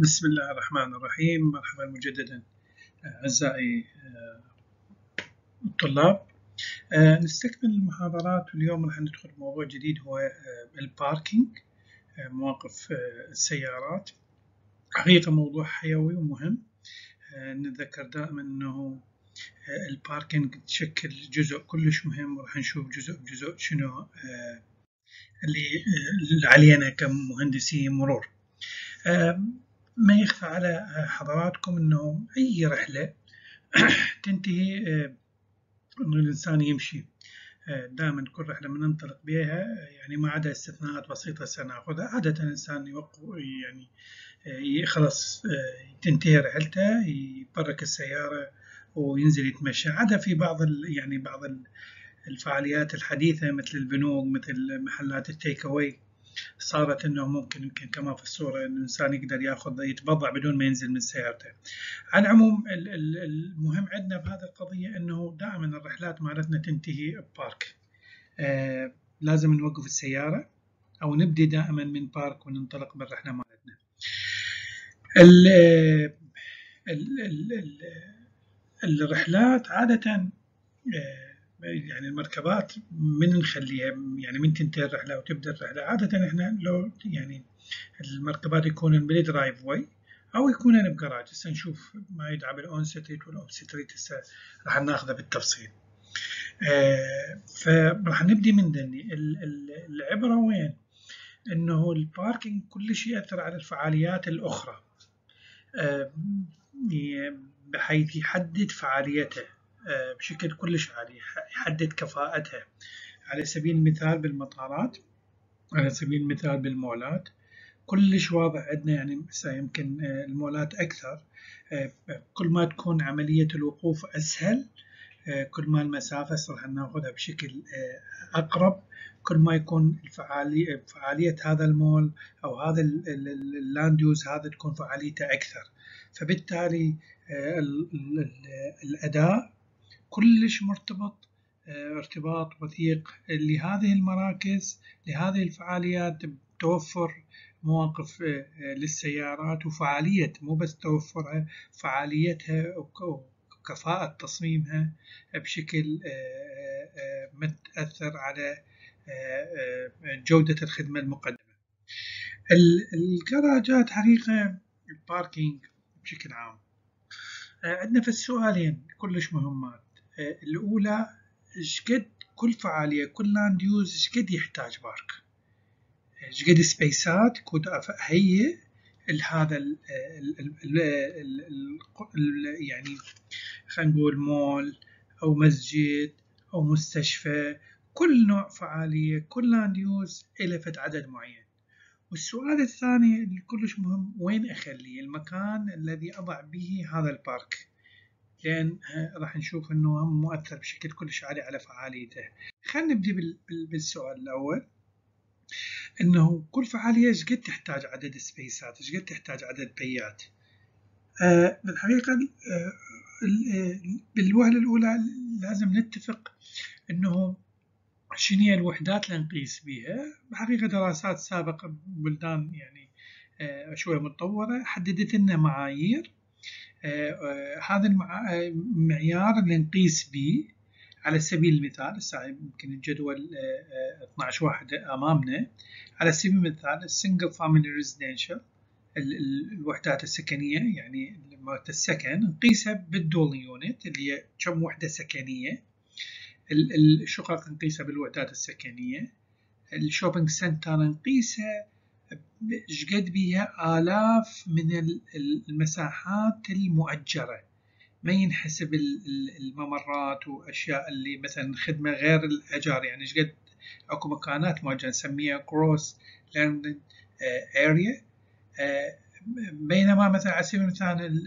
بسم الله الرحمن الرحيم. مرحبا مجددا أعزائي الطلاب. نستكمل المحاضرات واليوم راح ندخل موضوع جديد هو ال parking مواقف السيارات. حقيقة موضوع حيوي ومهم. نتذكر دائما أنه ال parking تشكل جزء كلش مهم وراح نشوف جزء بجزء شنو اللي علينا كمهندسي مرور. ما يخفى على حضراتكم أنه أي رحلة تنتهي أنه الإنسان يمشي دائما كل رحلة من ننطلق بها يعني ما عدا استثناءات بسيطة سنأخذها. عادة الإنسان يوقف يعني خلاص تنتهي رحلته يبرك السيارة وينزل يتمشى. عدا في بعض يعني بعض الفعاليات الحديثة مثل البنوك مثل محلات التيك أواي. صارت إنه ممكن يمكن كما في الصورة ان الإنسان يقدر يأخذ يتبضع بدون ما ينزل من سيارته. على العموم المهم عندنا بهذه القضية إنه دائما الرحلات مالتنا تنتهي ببارك. آه لازم نوقف السيارة أو نبدي دائما من بارك وننطلق بالرحلة مالتنا. ال ال ال الرحلات عادة آه يعني المركبات من نخليها يعني من تنتهي الرحلة وتبدأ الرحلة. عادة إحنا لو يعني المركبات يكون بال driveway أو يكون بجراج هسه نشوف ما يدعى بال on-street وال off-street هسه راح ناخذه بالتفصيل. آه فراح نبدي من دني العبرة وين؟ إنه ال parking كلش يأثر على الفعاليات الأخرى. آه بحيث يحدد فعاليته. بشكل كلش عالي يحدد كفاءتها. على سبيل المثال بالمطارات على سبيل المثال بالمولات كلش واضح عندنا يعني يمكن المولات أكثر. كل ما تكون عملية الوقوف أسهل كل ما المسافة راح ناخذها بشكل أقرب. كل ما يكون فعالية هذا المول أو هذا ال land use هذا تكون فعاليته أكثر. فبالتالي الأداء كلش مرتبط ارتباط وثيق لهذه المراكز لهذه الفعاليات توفر مواقف للسيارات وفعالية مو بس توفرها فعاليتها وكفاءة تصميمها بشكل تأثر على جودة الخدمة المقدمة. الجراجات حقيقة ال parking بشكل عام. عندنا في السؤالين كلش مهمات. الأولى شقد كل فعالية كل land use شقد يحتاج park شقد سبيسات car هي هذا يعني خلينا نقول مول أو مسجد أو مستشفى كل نوع فعالية كل land use فد عدد معين. والسؤال الثاني اللي كلش مهم وين أخلي المكان الذي أضع به هذا ال park لأن راح نشوف هم مؤثر بشكل كلش عالي على فعاليته. خلينا نبدي بالسؤال الأول. أنه كل فعالية إيش قد تحتاج عدد سبيسات؟ إيش قد تحتاج عدد بيات؟ أه بالحقيقة أه بالوهلة الأولى لازم نتفق أنه شنو هي الوحدات اللي نقيس بها بحقيقة دراسات سابقة ببلدان يعني أه شوية متطورة حددت لنا معايير. هذا المعيار اللي نقيس به على سبيل المثال هسه يمكن الجدول 12 واحد أمامنا على سبيل المثال ال single family residential الوحدات السكنية يعني مالت السكن نقيسها بال dwelling unit اللي هي كم وحدة سكنية. الشقق نقيسها بالوحدات السكنية؟ ال shopping center نقيسها شقد بيها آلاف من المساحات المؤجرة. ما ينحسب الممرات وأشياء اللي مثلا خدمة غير الأجار. يعني شقد أكو مكانات مؤجرة نسميها gross leasable area. بينما مثلا على سبيل المثال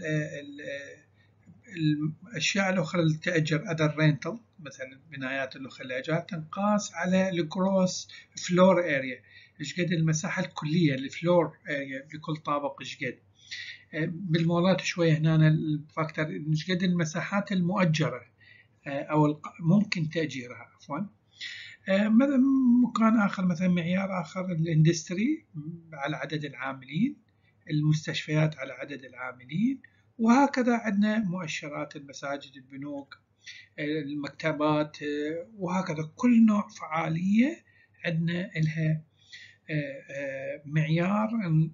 الأشياء الأخرى اللي تأجر other rental مثلا البنايات الأخرى الأجار تنقاس على ال gross floor area إيش قد المساحة الكلية ال floor area لكل طابق إيش قد بالمولات شوية هنا ال factor إيش قد المساحات المؤجرة أو ممكن تأجيرها عفوا. مكان آخر مثلا معيار آخر الإندستري على عدد العاملين المستشفيات على عدد العاملين وهكذا عندنا مؤشرات المساجد البنوك المكتبات وهكذا. كل نوع فعالية عندنا لها معيار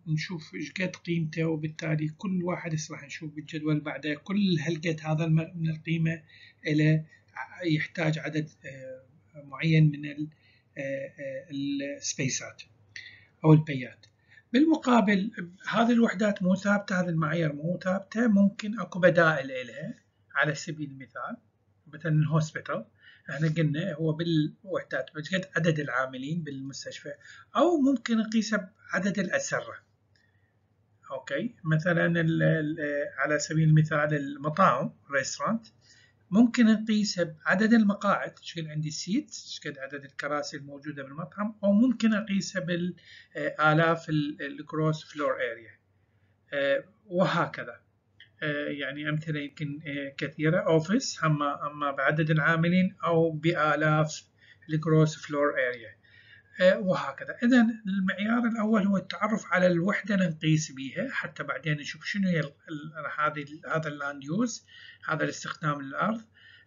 نشوف إيش قد قيمته وبالتالي كل واحد راح نشوف بالجدول بعده كل هالقد هذا من القيمة إلى يحتاج عدد معين من السبيسات أو البيات. بالمقابل هذه الوحدات مو ثابتة هذه المعايير مو ثابتة ممكن أكو بدائل لها على سبيل المثال مثلا ال hospital. إحنا قلنا هو بالوحدات بس قد عدد العاملين بالمستشفى أو ممكن نقيسه بعدد الاسره. أوكي؟ مثلا على سبيل المثال المطاعم restaurant ممكن نقيسه بعدد المقاعد شقد عندي seat شقد عدد الكراسي الموجودة بالمطعم أو ممكن أقيسه بالآلاف ال gross floor area وهكذا. يعني أمثلة يمكن آه، كثيرة. office أما أما بعدد العاملين أو بآلاف ال gross floor area وهكذا. إذا المعيار الأول هو التعرف على الوحدة اللي نقيس بها حتى بعدين نشوف شنو هي هذه هذا ال land use هذا الاستخدام للأرض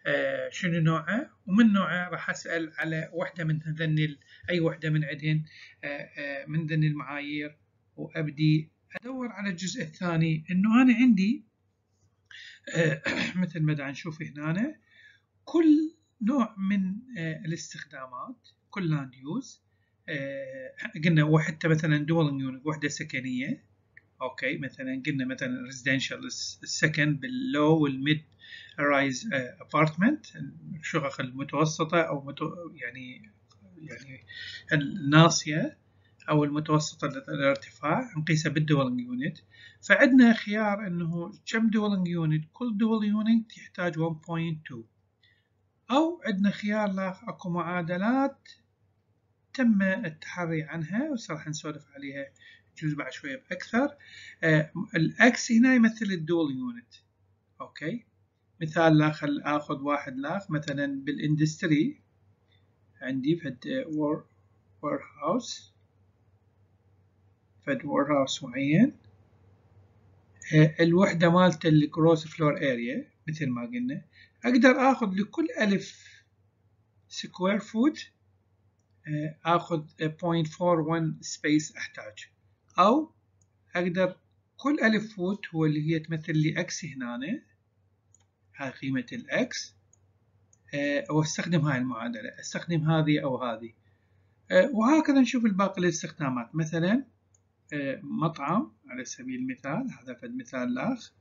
آه، شنو نوعه ومن نوعه راح أسأل على وحدة من هذن أي وحدة من عندهن من ذن المعايير وأبدي أدور على الجزء الثاني. إنه أنا عندي آه، مثل ما دا نشوف هنا كل نوع من آه، الاستخدامات كل land use آه، قلنا وحتى مثلا dwelling unit وحدة سكنية okay مثلا قلنا مثلا residential السكن بال low وال mid rise apartment الشقق المتوسطة أو متو يعني يعني الناصية. أو المتوسطة الارتفاع نقيسها بال dwelling unit. فعندنا خيار أنه كم dwelling unit؟ كل dwelling unit يحتاج 1.2 أو عندنا خيار لا أكو معادلات تم التحري عنها وسراح نسولف عليها جزء بعد شوية بأكثر. آه ال X هنا يمثل ال dwelling unit. okay. مثال لا خل آخذ واحد لاخ مثلا بال industry. عندي فد warehouse. فد house معين آه، الوحدة مالت ال gross floor area مثل ما قلنا. أقدر آخذ لكل ألف square foot آه، آخذ 0.41 space أحتاج. أو أقدر كل ألف foot هو اللي هي تمثل لي X هنا. هاي قيمة ال X آه، واستخدم هاي المعادلة أستخدم هذه أو هذه. وهكذا نشوف الباقي الاستخدامات. مثلا مطعم على سبيل المثال هذا فد مثال لاخ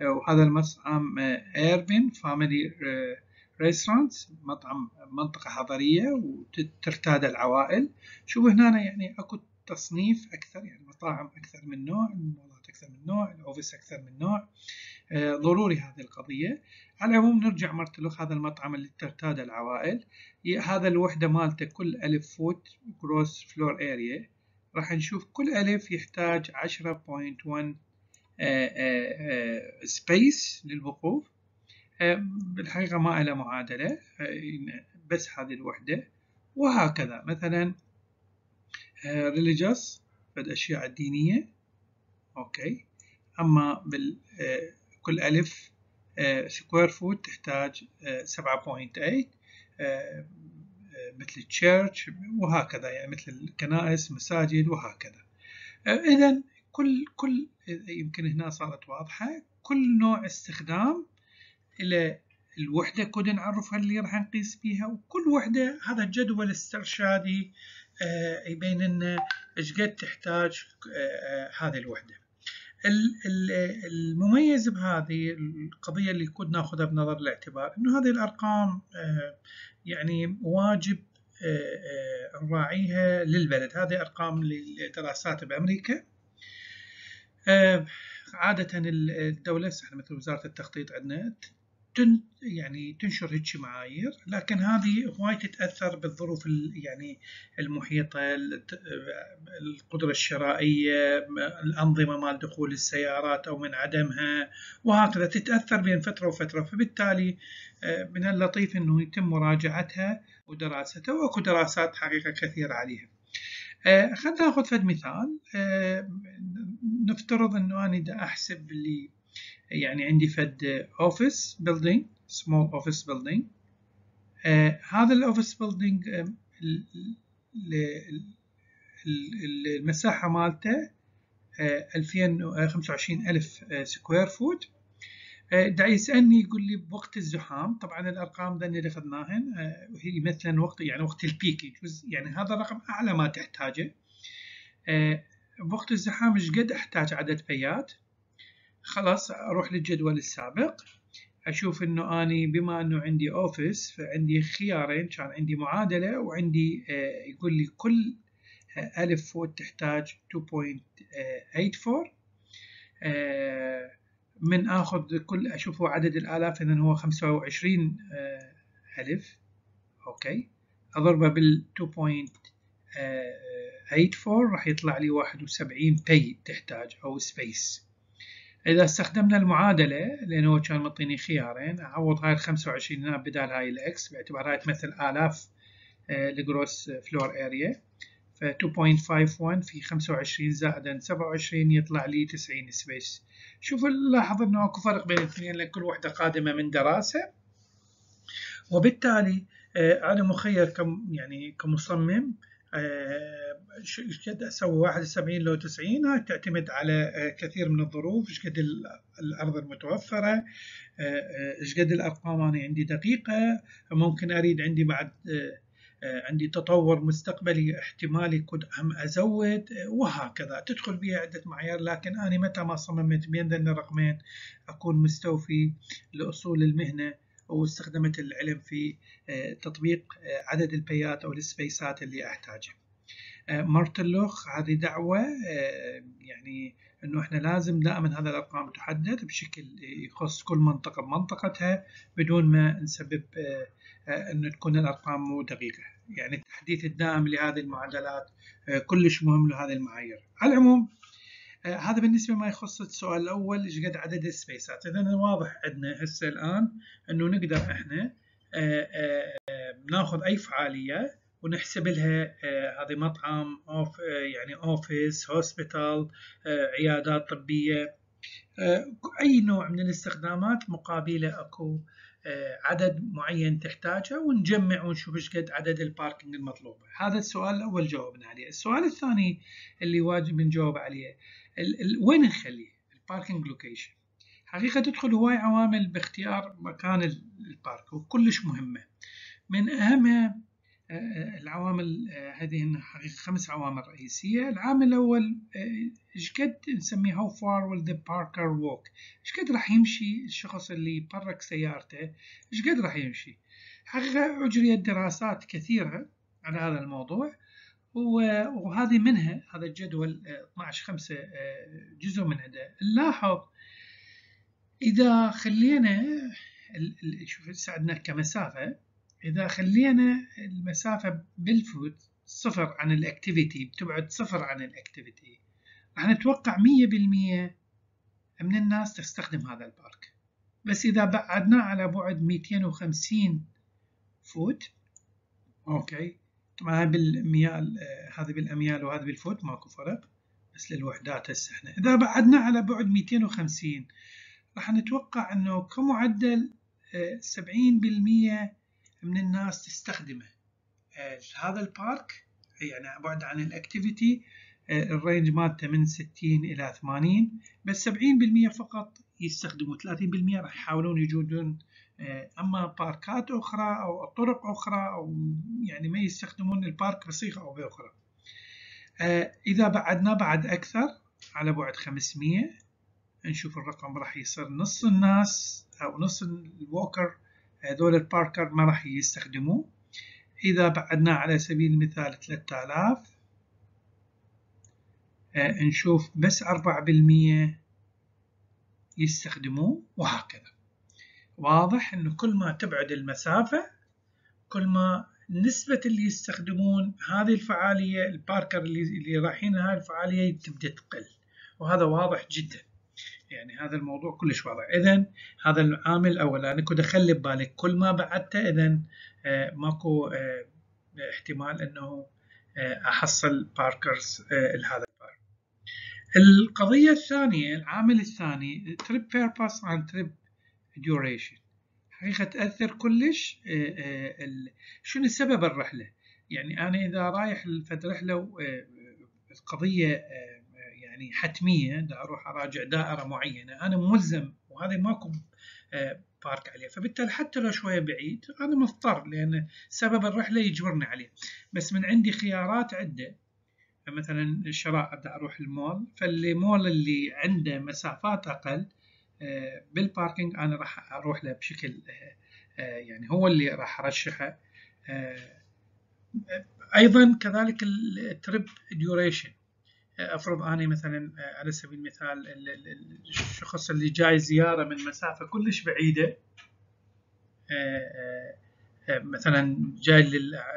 وهذا المطعم urban family restaurant مطعم منطقة حضرية وترتاد العوائل. شوف هنا يعني أكو تصنيف أكثر يعني مطاعم أكثر من نوع المولات أكثر من نوع ال office أكثر من نوع. ضروري هذه القضية. على العموم نرجع مرة لخ هذا المطعم اللي ترتاد العوائل. هذا الوحدة مالته كل ألف foot gross floor area راح نشوف كل ألف يحتاج 10.1 space للوقوف. آه، بالحقيقة ما له معادلة آه، بس هذه الوحدة. وهكذا مثلا آه، religious بالأشياء الدينية. okay. أما كل ألف square foot تحتاج 7.8 مثل ال church وهكذا يعني مثل الكنائس مساجد وهكذا. إذا كل كل يمكن هنا صارت واضحة كل نوع استخدام إلى الوحدة كود نعرفها اللي راح نقيس بيها وكل وحدة هذا جدول استرشادي آه، يبين لنا إيش قد تحتاج آه، هذه الوحدة. المميز بهذه القضية اللي كنا ناخذها بنظر الاعتبار إنه هذه الأرقام آه، يعني واجب نراعيها للبلد. هذه أرقام للدراسات بأمريكا. عادة الدولة مثل وزارة التخطيط عندنا تن يعني تنشر هيك معايير لكن هذه هواي تتأثر بالظروف يعني المحيطة القدرة الشرائية الأنظمة مال دخول السيارات أو من عدمها وهكذا تتأثر بين فترة وفترة فبالتالي آه، من اللطيف إنه يتم مراجعتها ودراستها وأكو دراسات حقيقة كثيرة عليها. خلينا ناخذ فد مثال نفترض إنه أنا أحسب لي يعني عندي فد office building small office building هذا ال office building المساحة مالته 2025 ألف square foot دا يسألني يقول لي بوقت الزحام. طبعا الأرقام ذني اللي أخذناهن هي مثلا وقت يعني وقت ال peak يعني هذا الرقم أعلى ما تحتاجه. بوقت الزحام إيش قد أحتاج عدد bay ات؟ خلاص أروح للجدول السابق. أشوف إنه أني بما إنه عندي office فعندي خيارين كان عندي معادلة وعندي يقول لي كل ألف foot تحتاج 2.84 من آخذ كل أشوفه عدد الآلاف إذا هو 25 ألف. okay. أضربه بال 2.84 راح يطلع لي 71 bay تحتاج أو space إذا استخدمنا المعادلة لأنه كان مطيني خيارين أعوض هاي ال 25 هنا بدال هاي ال X باعتبار هاي تمثل آلاف ال gross floor area ف 2.51 في 25 زائدا 27 يطلع لي 90 space شوفوا لاحظ إنه أكو فرق بين الاثنين لأن كل وحدة قادمة من دراسة. وبالتالي أنا مخير كم يعني كمصمم إيش قد أسوي؟ 71 لو 90 هاي تعتمد على كثير من الظروف إيش قد الأرض المتوفرة إيش قد الأرقام أنا عندي دقيقة ممكن أريد عندي بعد عندي تطور مستقبلي احتمال يكون هم أزود وهكذا. تدخل بها عدة معايير لكن أنا متى ما صممت بين ذن الرقمين أكون مستوفي لأصول المهنة. واستخدمت العلم في تطبيق عدد البيات أو السبيسات اللي أحتاجها. مارتلوخ هذه دعوة يعني إنه إحنا لازم دائما هذه الأرقام تحدد بشكل يخص كل منطقة بمنطقتها بدون ما نسبب أن تكون الأرقام مو دقيقة يعني التحديث الدائم لهذه المعادلات كلش مهم لهذه المعايير على العموم هذا بالنسبة ما يخص السؤال الأول إيش قد عدد ال space ات؟ إذا واضح عندنا هسه الآن أنه نقدر إحنا ناخذ أي فعالية ونحسب لها هذه مطعم off يعني office hospital عيادات طبية أي نوع من الاستخدامات مقابله أكو عدد معين تحتاجه ونجمع ونشوف إيش قد عدد ال parking المطلوبه هذا السؤال الأول جاوبنا عليه. السؤال الثاني اللي واجب نجاوب عليه ال ال وين نخليه؟ ال parking location حقيقة تدخل هواي عوامل باختيار مكان ال park وكلش مهمة. من أهمها العوامل هذه حقيقة خمس عوامل رئيسية. العامل الأول إيش قد نسميه how far will the parker walk قد راح يمشي الشخص اللي يبرك سيارته؟ إيش قد راح يمشي؟ حقيقة أجريت دراسات كثيرة على هذا الموضوع. وهذه منها هذا الجدول 12 5 جزء من هذا نلاحظ إذا خلينا شوف ساعدنا كمسافة. إذا خلينا المسافة بال foot صفر عن ال activity بتبعد صفر عن ال activity. راح نتوقع مية بالمية من الناس تستخدم هذا ال park. بس إذا بعدناه على بعد 250 foot okay طبعا بالميال هذا بالأميال وهذا بال foot ماكو فرق. بس للوحدات هسه إحنا. إذا بعدناه على بعد 250 راح نتوقع أنه كمعدل 70% من الناس تستخدمه. هذا ال park يعني بعد عن ال activity ال range مالته من 60 إلى 80 بس 70% فقط يستخدموا 30% راح يحاولون يجودون أما باركات أخرى أو طرق أخرى أو يعني ما يستخدمون البارك بصيغه أو باخرى إذا بعدنا بعد أكثر على بعد 500 نشوف الرقم راح يصير نص الناس أو نص الووكر هذول الباركر ما راح يستخدموه. إذا بعدنا على سبيل المثال 3000 آه نشوف بس 4% يستخدموه وهكذا. واضح أنه كل ما تبعد المسافة كل ما نسبة اللي يستخدمون هذه الفعالية الباركر اللي, اللي رايحين هذه الفعالية تبدأ تقل. وهذا واضح جدا. يعني هذا الموضوع كلش واضح. اذا هذا العامل الأول أنا كنت أخلي ببالك كل ما بعدته اذا ماكو احتمال إنه أحصل باركرز لهذا البارك القضية الثانية العامل الثاني تريب بيرباس عن تريب حقيقة تأثر كلش شنو سبب الرحلة؟ يعني أنا إذا رايح رحلة القضية يعني حتمية دا أروح أراجع دائرة معينة أنا ملزم وهذا ماكو بارك عليه فبالتالي حتى لو شوية بعيد أنا مضطر لأن سبب الرحلة يجبرني عليه. بس من عندي خيارات عدة. مثلا الشراء أبدأ أروح المول. فالمول اللي عنده مسافات أقل بال parking أنا راح أروح له بشكل يعني هو اللي راح أرشحه. أيضا كذلك ال trip duration أفرض أني مثلا على سبيل المثال الشخص اللي جاي زيارة من مسافة كلش بعيدة مثلا جاي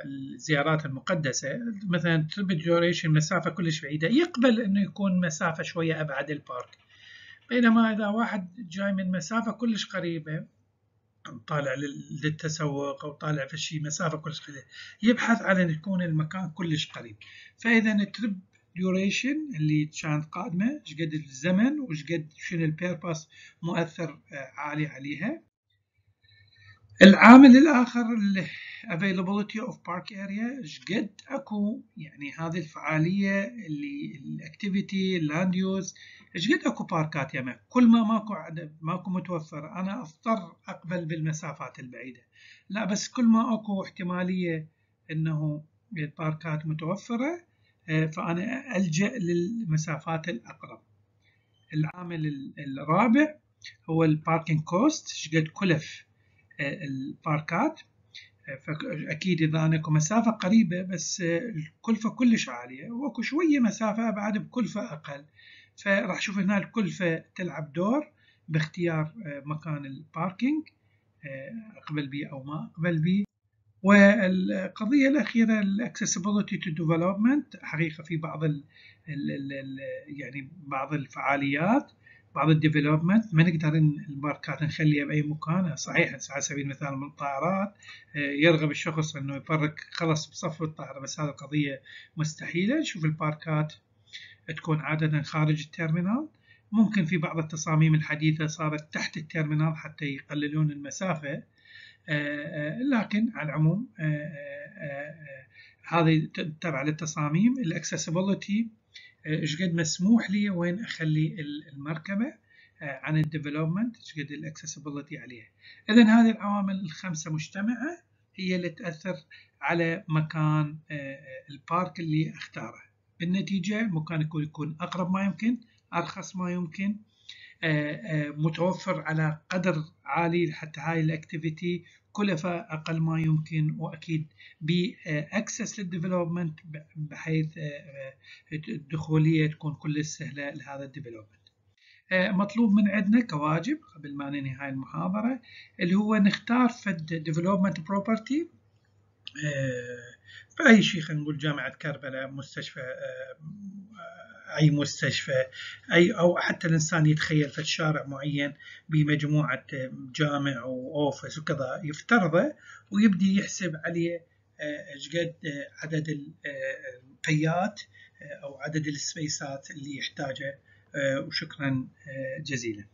للزيارات المقدسة مثلا trip duration مسافة كلش بعيدة يقبل إنه يكون مسافة شوية أبعد ال park بينما إذا واحد جاي من مسافة كلش قريبة طالع للتسوق أو طالع في شيء مسافة كلش قريبة يبحث على إن يكون المكان كلش قريب. فإذا ال trip duration اللي كانت قادمة إيش قد الزمن وإيش قد شنو ال purpose مؤثر عالي عليها. العامل الآخر ال availability of park area قد أكو؟ يعني هذه الفعالية اللي ال activity ال land use إيش قد اكو باركات يمه كل ما ماكو عدد ماكو متوفر أنا أضطر أقبل بالمسافات البعيدة. لا بس كل ما أكو احتمالية إنه الباركات متوفرة فأنا ألجأ للمسافات الأقرب. العامل الرابع هو ال parking cost شقد كلف. الباركات. فأكيد إذا أنا أكو مسافة قريبة بس الكلفة كلش عالية. وأكو شوية مسافة أبعد بكلفة أقل. فراح أشوف هنا الكلفة تلعب دور باختيار مكان ال parking أقبل به أو ما أقبل به والقضية الأخيرة ال accessibility to development حقيقة في بعض ال ال ال يعني بعض الفعاليات. بعض ال development ما نقدر الباركات نخليها بأي مكان. صحيح على سبيل المثال من الطائرات يرغب الشخص أنه يفرق خلص بصف الطائرة بس هذه القضية مستحيلة. نشوف الباركات تكون عادة خارج ال terminal. ممكن في بعض التصاميم الحديثة صارت تحت ال terminal حتى يقللون المسافة لكن على العموم هذه تبع للتصاميم. ال accessibility إيش قد مسموح لي وين أخلي المركبة عن ال development إيش قد ال accessibility عليها. اذا هذه العوامل الخمسة مجتمعة هي اللي تأثر على مكان ال park اللي أختاره. بالنتيجة المكان يكون أقرب ما يمكن أرخص ما يمكن متوفر على قدر عالي حتى هاي ال activity كلفة أقل ما يمكن وأكيد ب access لل development بحيث الدخولية تكون كل سهلة لهذا ال development مطلوب من عندنا كواجب قبل ما ننهي هاي المحاضرة اللي هو نختار فد development property فأي شيء خلينا نقول جامعة كربلاء مستشفى أي مستشفى أي أو حتى الإنسان يتخيل في شارع معين بمجموعة جامع وأوفيس وكذا يفترضه ويبدي يحسب عليه إيش قد عدد القيات أو عدد السبيسات اللي يحتاجه وشكرا جزيلا.